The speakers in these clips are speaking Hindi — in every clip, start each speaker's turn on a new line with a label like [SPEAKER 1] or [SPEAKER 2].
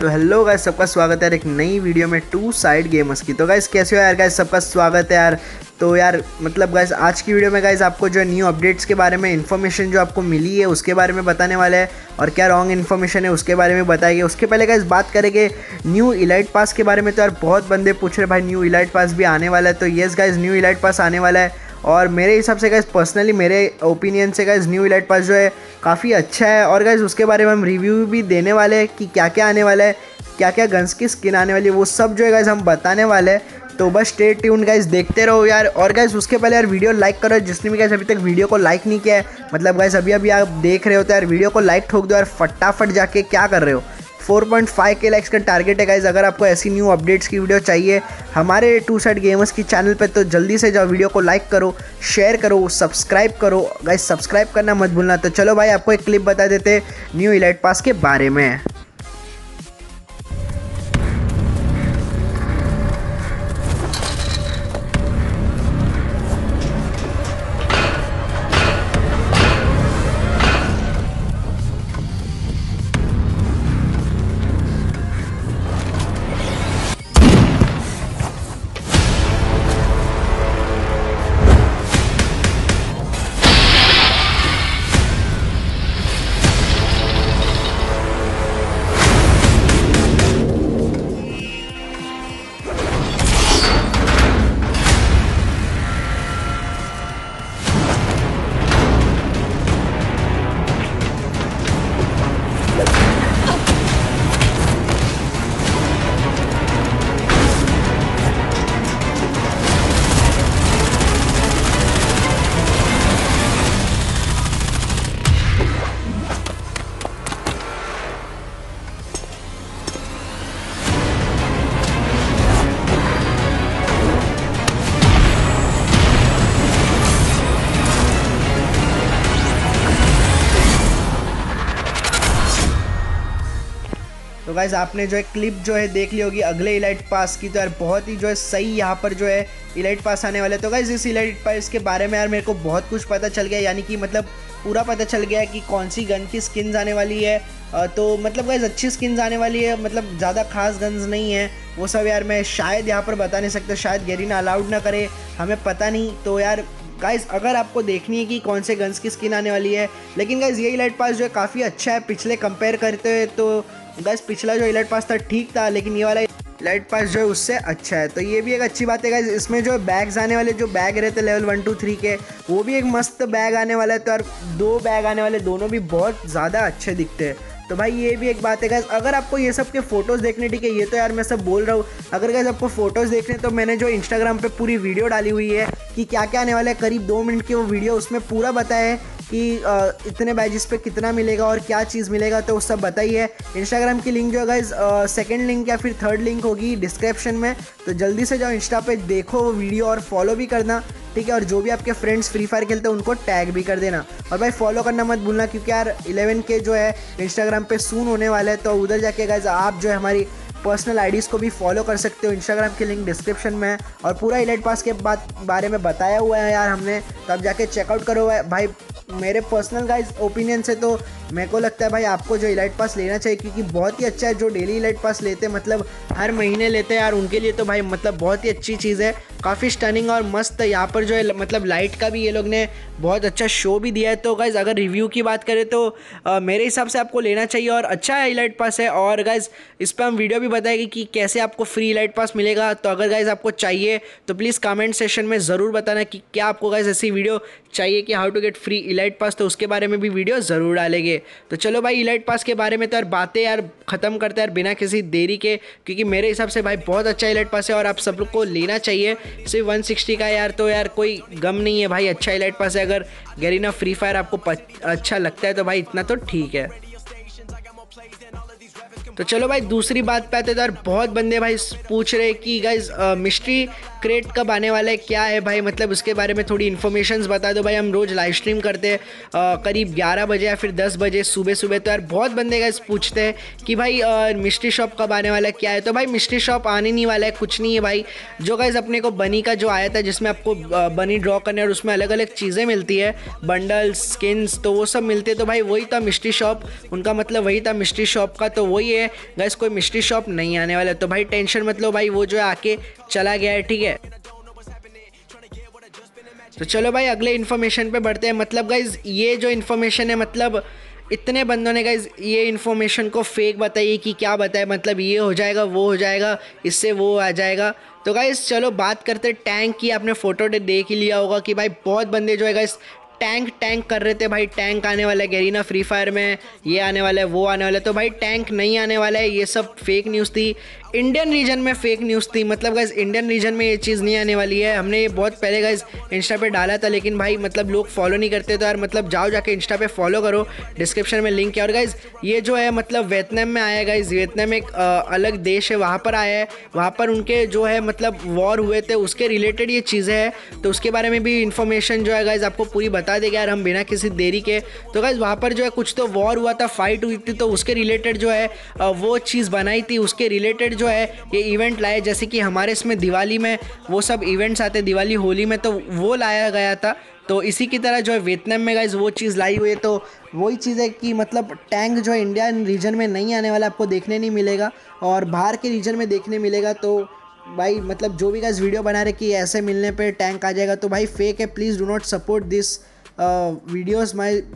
[SPEAKER 1] तो हेलो गाइस सबका स्वागत है यार एक नई वीडियो में टू साइड गेमर्स की। तो गाइस कैसे हो यार गाइस सबका स्वागत है यार। तो यार मतलब गाइस आज की वीडियो में गाइस आपको जो न्यू अपडेट्स के बारे में इन्फॉर्मेशन जो आपको मिली है, उसके बारे में बताने वाला है। और क्या रॉन्ग इन्फॉर्मेशन है, उसके बारे में बताएँगे। उसके पहले गाइस बात करेंगे न्यू इलाइट पास के बारे में। तो यार, बहुत बंदे पूछ रहे भाई न्यू इलाइट पास भी आने वाला है। तो yes guys new elite pass आने वाला है। और मेरे हिसाब से गैस पर्सनली मेरे ओपिनियन से गाइज़ न्यू इलाइट पास जो है, काफ़ी अच्छा है। और गैस उसके बारे में हम रिव्यू भी देने वाले हैं कि क्या क्या आने वाला है क्या क्या गन्स की स्किन आने वाली है, वो सब जो है गैस हम बताने वाले हैं। तो बस स्टे ट्यून गाइज़ देखते रहो यार। और गाइज़ उसके पहले यार वीडियो लाइक करो। जिसने भी गाइज़ अभी तक वीडियो को लाइक नहीं किया है मतलब गाइज़ अभी अभी आप देख रहे हो तो यार वीडियो को लाइक ठोक दो यार, फटाफट जाके क्या कर रहे हो? 4.5 के लाइक्स का टारगेट है गाइज़ अगर आपको ऐसी न्यू अपडेट्स की वीडियो चाहिए, हमारे टू साइड गेमर्स की चैनल पे तो जल्दी से जाओ वीडियो को लाइक करो शेयर करो सब्सक्राइब करो। गाइज़ सब्सक्राइब करना मत भूलना। तो चलो भाई, आपको एक क्लिप बता देते न्यू इलाइट पास के बारे में। तो गाइज़ आपने जो है क्लिप जो है देख ली होगी अगले इलाइट पास की तो यार बहुत ही जो है सही यहाँ पर जो है इलाइट पास आने वाले तो गाइज़ इस इलाइट पास के बारे में यार मेरे को बहुत कुछ पता चल गया, यानी कि मतलब पूरा पता चल गया कि कौन सी गन की स्किन्स आने वाली है। तो मतलब गाइज़ अच्छी स्किन्स आने वाली है मतलब ज़्यादा खास गन्स नहीं है। वो सब यार मैं शायद यहाँ पर बता नहीं सकता, शायद गेरीना अलाउड ना करे, हमें पता नहीं। तो यार गाइज़ अगर आपको देखनी है कि कौन से गन्स की स्किन आने वाली है, लेकिन गाइज़ ये इलाइट पास जो है काफ़ी अच्छा है, पिछले कंपेयर करते हुए तो गैस पिछला जो इलाइट पास था ठीक था, लेकिन ये वाला इलाइट पास जो है उससे अच्छा है। तो ये भी एक अच्छी बात है गाइज़ इसमें जो बैग्स आने वाले, जो बैग रहते लेवल वन टू थ्री के, वो भी एक मस्त बैग आने वाला है। तो यार दो बैग आने वाले, दोनों भी बहुत ज़्यादा अच्छे दिखते हैं। तो भाई ये भी एक बात है गैस अगर आपको ये सब के फ़ोटोज़ देखने, ठीक है, ये तो यार मैं सब बोल रहा हूँ, अगर गैस आपको फ़ोटोज़ देखने तो मैंने जो इंस्टाग्राम पे पूरी वीडियो डाली हुई है कि क्या क्या आने वाला है, करीब दो मिनट की वो वीडियो उसमें पूरा बताया है। कि इतने बैजेस पे कितना मिलेगा और क्या चीज़ मिलेगा तो वो सब बताइए। इंस्टाग्राम की लिंक जो है सेकंड लिंक या फिर थर्ड लिंक होगी डिस्क्रिप्शन में। तो जल्दी से जाओ इंस्टा पे, देखो वो वीडियो और फॉलो भी करना, ठीक है? और जो भी आपके फ्रेंड्स फ्री फायर खेलते हैं, उनको टैग भी कर देना। और भाई फॉलो करना मत भूलना, क्योंकि यार इलेवन के जो है इंस्टाग्राम पे सून होने वाला है तो उधर जाके गाइज़ आप जो है हमारी पर्सनल आईडीज़ को भी फॉलो कर सकते हो इंस्टाग्राम की लिंक डिस्क्रिप्शन में। है और पूरा इलेट पास के बात बारे में बताया हुआ है यार हमने तो आप जाके चेकआउट करो। भाई मेरे पर्सनल गाइज़ ओपिनियन से तो मेरे को लगता है भाई आपको जो इलाइट पास लेना चाहिए क्योंकि बहुत ही अच्छा है जो डेली इलाइट पास लेते हैं मतलब हर महीने लेते हैं यार उनके लिए तो भाई मतलब बहुत ही अच्छी चीज़ है। काफ़ी स्टनिंग और मस्त है। यहाँ पर जो है मतलब लाइट का भी ये लोग ने बहुत अच्छा शो भी दिया है। तो गाइज़ अगर रिव्यू की बात करें तो आ, मेरे हिसाब से आपको लेना चाहिए और अच्छा है लाइट पास है। और गाइज़ इस पर हम वीडियो भी बताएँगे कि कैसे आपको फ्री लाइट पास मिलेगा। तो अगर गाइज़ आपको चाहिए तो प्लीज़ कमेंट सेशन में ज़रूर बताना कि क्या आपको गाइज़ ऐसी वीडियो चाहिए कि how to get free elite pass तो उसके बारे में भी वीडियो ज़रूर डालेंगे। तो चलो भाई इलाइट पास के बारे में तो यार बातें यार ख़त्म करते हैं यार बिना किसी देरी के, क्योंकि मेरे हिसाब से भाई बहुत अच्छा इलाइट पास है और आप सब लोग को लेना चाहिए। सिर्फ़ वन का यार तो यार कोई गम नहीं है भाई अच्छा इलाइट पास है। अगर गरीना फ्री फायर आपको अच्छा लगता है तो भाई इतना तो ठीक है। तो चलो भाई, दूसरी बात पे आते तो यार बहुत बंदे भाई पूछ रहे कि गाइज़ मिस्ट्री क्रेट कब आने वाला है, क्या है भाई? मतलब उसके बारे में थोड़ी इन्फॉर्मेशन बता दो भाई। हम रोज़ लाइव स्ट्रीम करते हैं करीब 11 बजे या फिर 10 बजे सुबह सुबह तो यार बहुत बंदे का पूछते हैं कि भाई मिस्ट्री शॉप कब आने वाला है, क्या है? तो भाई मिस्ट्री शॉप आने नहीं वाला है, कुछ नहीं है भाई। जो गाइज़ अपने को बनी का जो आया था, जिसमें आपको बनी ड्रॉ करने और उसमें अलग अलग चीज़ें मिलती है बंडल्स स्किन्स तो वो सब मिलते तो भाई वही था मिस्ट्री शॉप उनका मतलब वही था मिस्ट्री शॉप का तो वही है। गैस कोई मिस्ट्री शॉप नहीं आने वाला। तो भाई टेंशन मतलब भाई, वो जो है आके चला गया है, ठीक है? तो चलो भाई, अगले इन्फॉर्मेशन पे बढ़ते हैं। मतलब गाइज़ ये जो इन्फॉर्मेशन है मतलब इतने बंदों ने गाइज़ ये इन्फॉर्मेशन को फेक बताइए कि क्या बताए मतलब ये हो जाएगा, वो हो जाएगा, इससे वो आ जाएगा। तो गाइज़ चलो बात करते टैंक की आपने फ़ोटो देख ही लिया होगा कि भाई, बहुत बंदे जो है गाइज़ टैंक टैंक कर रहे थे भाई। टैंक आने वाला है गैरीना फ्री फायर में, ये आने वाला है, वो आने वाला है। तो भाई टैंक नहीं आने वाला है, ये सब फेक न्यूज़ थी। इंडियन रीजन में फेक न्यूज़ थी। मतलब गाइज़ इंडियन रीजन में ये चीज़ नहीं आने वाली है। हमने ये बहुत पहले गाइज़ इंस्टा पे डाला था लेकिन भाई मतलब लोग फॉलो नहीं करते तो यार मतलब जाओ जाके इंस्टा पे फॉलो करो डिस्क्रिप्शन में लिंक है और गाइज़ ये जो है मतलब वियतनाम में आया गाइज़ वियतनाम एक आ, अलग देश है वहाँ पर आया है। वहाँ पर उनके जो है मतलब वॉर हुए थे उसके रिलेटेड ये चीज़ें हैं। तो उसके बारे में भी इन्फॉर्मेशन जो है गाइज़ आपको पूरी बता देगा यार हम बिना किसी देरी के। तो गाइज़ वहाँ पर जो है कुछ तो वॉर हुआ था फाइट हुई थी तो उसके रिलेटेड जो है वो चीज़ बनाई थी उसके रिलेटेड जो है, ये इवेंट लाए, जैसे कि हमारे इसमें दिवाली में, वो सब इवेंट्स आते दिवाली, होली में तो वो लाया गया था। तो इसी की तरह जो है, वियतनाम में गाइज़ वो चीज़ लाई हुई है। तो वही चीज़ है कि मतलब टैंक जो है इंडियन रीजन में नहीं आने वाला, आपको देखने नहीं मिलेगा। और बाहर के रीजन में देखने मिलेगा तो भाई मतलब जो भी गाइज़ वीडियो बना रहे कि ऐसे मिलने पे टैंक आ जाएगा तो भाई फेक है। Please do not support this videos videos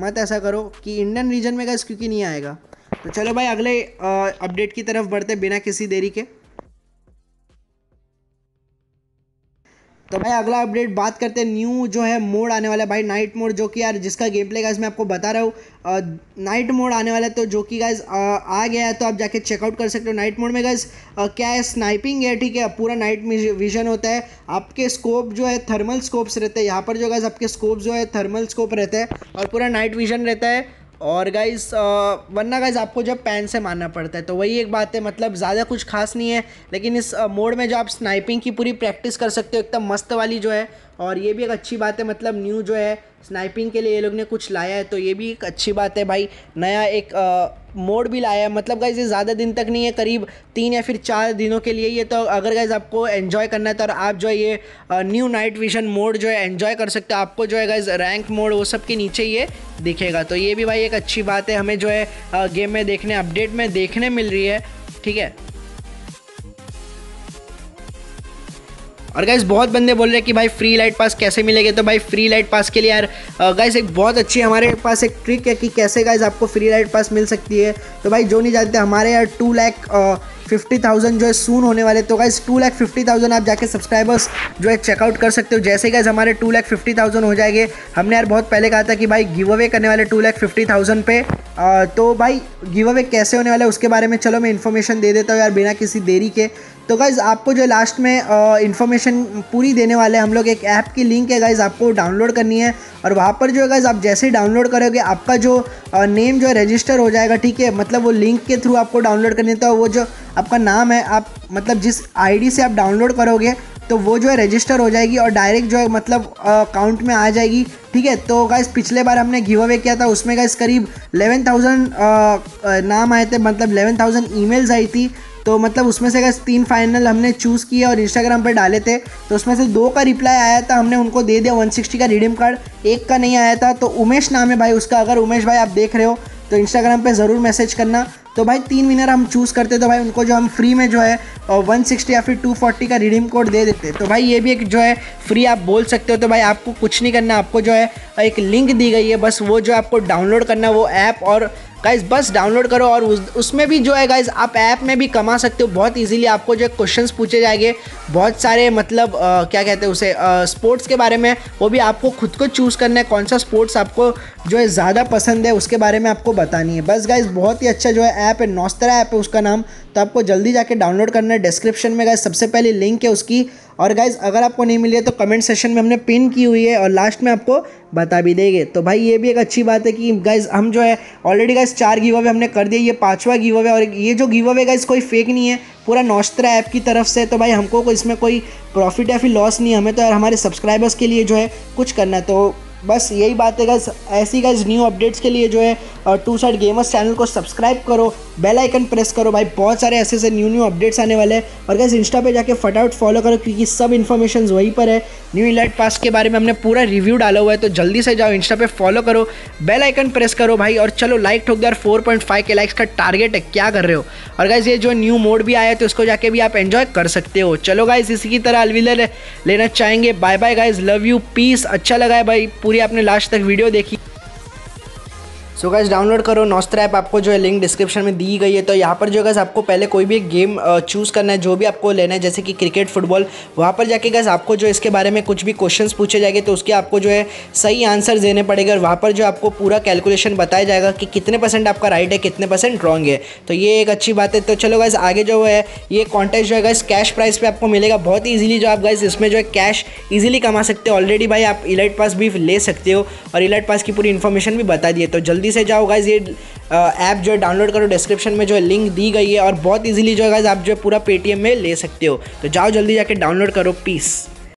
[SPEAKER 1] मत ऐसा करो कि इंडियन रीजन में गाइज़ क्योंकि नहीं आएगा। तो चलो भाई, अगले अपडेट की तरफ़ बढ़ते बिना किसी देरी के। तो भाई, अगला अपडेट बात करते हैं न्यू जो है मोड आने वाला है। भाई नाइट मोड जो कि यार, जिसका गेम प्ले गाइज़ मैं आपको बता रहा हूँ नाइट मोड आने वाला है तो जो कि गाइज़ आ गया है तो आप जाके चेकआउट कर सकते हो नाइट मोड में। गाइज़ क्या है स्नाइपिंग है, ठीक है, पूरा नाइट विजन होता है। आपके स्कोप जो है थर्मल स्कोप्स रहते हैं। यहाँ पर जो गाइज़ आपके स्कोप जो है थर्मल स्कोप रहते हैं और पूरा नाइट विजन रहता है। और गाइस वरना गाइस आपको जब पैन से मारना पड़ता है तो वही एक बात है मतलब ज़्यादा कुछ खास नहीं है, लेकिन इस मोड में जो आप स्नाइपिंग की पूरी प्रैक्टिस कर सकते हो, एकदम मस्त वाली जो है, और ये भी एक अच्छी बात है मतलब न्यू जो है स्नाइपिंग के लिए ये लोग ने कुछ लाया है तो ये भी एक अच्छी बात है भाई, नया एक मोड भी लाया है। मतलब गाइज़ ये ज़्यादा दिन तक नहीं है, करीब तीन या फिर चार दिनों के लिए ये तो अगर गाइज़ आपको एन्जॉय करना है तो आप जो है ये न्यू नाइट विजन मोड जो है एन्जॉय कर सकते हो। आपको जो है गाइज़ रैंक मोड वो सब के नीचे ये दिखेगा। तो ये भी भाई एक अच्छी बात है। हमें जो है गेम में देखने अपडेट में देखने मिल रही है। ठीक है? और गाइज़ बहुत बंदे बोल रहे हैं कि भाई फ्री लाइट पास कैसे मिलेंगे? तो भाई फ्री लाइट पास के लिए यार गाइज़ एक बहुत अच्छी हमारे पास एक ट्रिक है कि कैसे गाइज़ आपको फ्री लाइट पास मिल सकती है। तो भाई जो नहीं जानते हमारे यार टू लैख फिफ्टी थाउज़ेंड जो है सून होने वाले। तो guys two lakh fifty thousand आप जाके सब्सक्राइबर्स जो है चेकआउट कर सकते हो। जैसे गाइज़ हमारे टू लैख फिफ्टी थाउज़ेंड हो जाएँगे। हमने यार बहुत पहले कहा था कि भाई गिव अवे करने वाले टू लैख फिफ्टी थाउज़ेंड पे आ, तो भाई गिव अवे कैसे होने वाला है उसके बारे में चलो मैं इन्फॉर्मेशन दे देता हूँ यार बिना किसी देरी के। तो गाइज़ आपको जो लास्ट में इन्फॉर्मेशन पूरी देने वाले हम लोग एक ऐप की लिंक है गाइज़ आपको डाउनलोड करनी है। और वहाँ पर जो है गाइज़ आप जैसे ही डाउनलोड करोगे आपका जो नेम जो है रजिस्टर हो जाएगा ठीक है? मतलब वो लिंक के थ्रू आपको डाउनलोड करनी है तो वो जो आपका नाम है आप मतलब जिस आईडी से आप डाउनलोड करोगे तो वो जो है रजिस्टर हो जाएगी और डायरेक्ट जो है मतलब अकाउंट में आ जाएगी ठीक है? तो गाइस पिछले बार हमने गिव अवे किया था उसमें गाइस करीब 11,000 नाम आए थे मतलब 11,000 ईमेल्स आई थी। तो मतलब उसमें से अगर तीन फाइनल हमने चूज़ किए और इंस्टाग्राम पर डाले थे तो उसमें से दो का रिप्लाई आया था, हमने उनको दे दिया 160 का रिडीम कार्ड एक का नहीं आया था तो उमेश नाम है भाई उसका, अगर उमेश भाई आप देख रहे हो तो इंस्टाग्राम पे ज़रूर मैसेज करना। तो भाई तीन विनर हम चूज़ करते तो भाई उनको जो हम फ्री में जो है वन सिक्सटी या फिर टू फोर्टी का रिडीम कोड दे देते। तो भाई ये भी एक जो है फ्री आप बोल सकते हो तो भाई आपको कुछ नहीं करना, आपको जो है, एक लिंक दी गई है, बस वो जो आपको डाउनलोड करना, वो ऐप और गाइज़ बस डाउनलोड करो और उस उसमें भी जो है गाइज़ आप ऐप में भी कमा सकते हो। बहुत इजीली आपको जो है क्वेश्चंस पूछे जाएँगे। बहुत सारे मतलब आ, क्या कहते हैं उसे स्पोर्ट्स के बारे में वो भी आपको खुद को चूज़ करना है। कौन सा स्पोर्ट्स आपको जो है ज़्यादा पसंद है उसके बारे में आपको बतानी है। बस गाइज़ बहुत ही अच्छा जो है ऐप है नौस्तरा ऐप है उसका नाम। तो आपको जल्दी जाके डाउनलोड करना है। डिस्क्रिप्शन में गाइज़ सबसे पहले लिंक है उसकी। और गाइज़ अगर आपको नहीं मिली है तो कमेंट सेशन में हमने पिन की हुई है और लास्ट में आपको बता भी देंगे। तो भाई, ये भी एक अच्छी बात है कि गाइज़ हम जो है ऑलरेडी गाइज़ चार गिव अवे हमने कर दिया ये पाँचवा गिव अवे और ये जो गिव अवे गाइज़ कोई फेक नहीं है। पूरा नौस्तरा ऐप की तरफ़ से तो भाई, हमको इसमें कोई प्रॉफिट या फिर लॉस नहीं हमें तो यार, हमारे सब्सक्राइबर्स के लिए जो है, कुछ करना है। तो बस यही बात है गाइज़ ऐसी गाइज़ न्यू अपडेट्स के लिए जो है टू साइड गेमर्स चैनल को सब्सक्राइब करो। बेल आइकन प्रेस करो भाई, बहुत सारे ऐसे ऐसे न्यू न्यू अपडेट्स आने वाले हैं। और गैस इंस्टा पे जाके फटाफट फॉलो करो, क्योंकि सब इन्फॉर्मेशन वहीं पर है। न्यू इलाइट पास के बारे में हमने पूरा रिव्यू डाला हुआ है तो जल्दी से जाओ इंस्टा पे फॉलो करो बेल आइकन प्रेस करो भाई, और चलो लाइक ठोक दो। फोर पॉइंट फाइव के लाइक्स का टारगेट है, क्या कर रहे हो? और गाइज़ ये जो न्यू मोड भी आया है तो उसको जाके भी आप एंजॉय कर सकते हो। चलो गाइज़ इसी की तरह अलविदा लेना चाहेंगे। Bye bye guys love you peace अच्छा लगा है भाई, पूरी आपने लास्ट तक वीडियो देखी। सो गैस डाउनलोड करो नॉस्टर ऐप आपको जो है लिंक डिस्क्रिप्शन में दी गई है। तो यहाँ पर जो गैस आपको पहले कोई भी गेम चूज़ करना है, जो भी आपको लेना है, जैसे कि क्रिकेट फुटबॉल वहाँ पर जाके गैस आपको जो इसके बारे में कुछ भी क्वेश्चंस पूछे जाएँगे तो उसके आपको जो है सही आंसर देने पड़ेगा और वहाँ पर जो आपको पूरा कैलकुलेशन बताया जाएगा कि कितने परसेंट आपका राइट है, कितने परसेंट रॉन्ग है। तो ये एक अच्छी बात है। तो चलो गैस आगे जो है, ये कॉन्टेस्ट जो है गैस कैश प्राइस पर आपको मिलेगा। बहुत ईजिली जो आप गैस इसमें जो है कैश ईजिली कमा सकते हो। ऑलरेडी भाई आप इलाइट पास भी ले सकते हो और इलाइट पास की पूरी इन्फॉर्मेशन भी बता दिए तो जल्दी से जाओ गाइज़ ये ऐप जो है डाउनलोड करो डिस्क्रिप्शन में जो है लिंक दी गई है और बहुत इजीली जो है गाइज़ आप जो है पूरा पेटीएम में ले सकते हो। तो जाओ जल्दी जाके डाउनलोड करो पीस